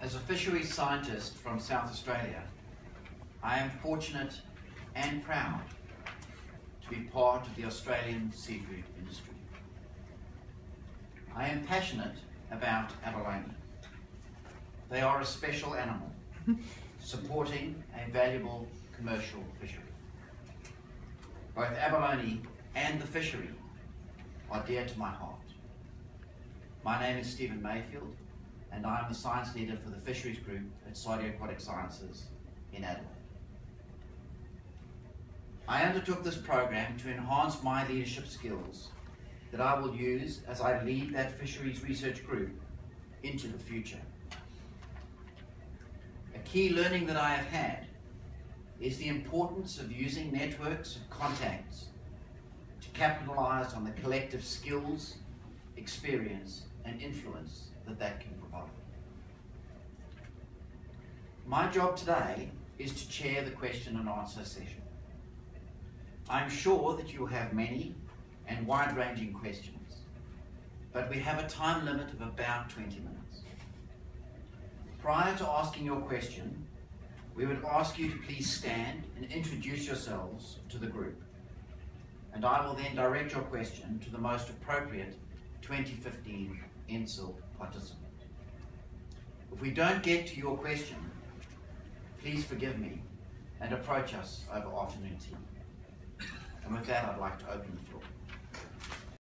As a fisheries scientist from South Australia, I am fortunate and proud to be part of the Australian seafood industry. I am passionate about abalone. They are a special animal, supporting a valuable commercial fishery. Both abalone and the fishery are dear to my heart. My name is Stephen Mayfield, and I am the science leader for the fisheries group at SARDI Aquatic Sciences in Adelaide. I undertook this program to enhance my leadership skills that I will use as I lead that fisheries research group into the future. A key learning that I have had is the importance of using networks of contacts to capitalize on the collective skills, experience, and influence that that can provide. My job today is to chair the question and answer session. I'm sure that you'll have many and wide-ranging questions, but we have a time limit of about 20 minutes. Prior to asking your question, we would ask you to please stand and introduce yourselves to the group. And I will then direct your question to the most appropriate 2015 NCIL participant. If we don't get to your question, please forgive me and approach us over afternoon tea. And with that, I'd like to open the.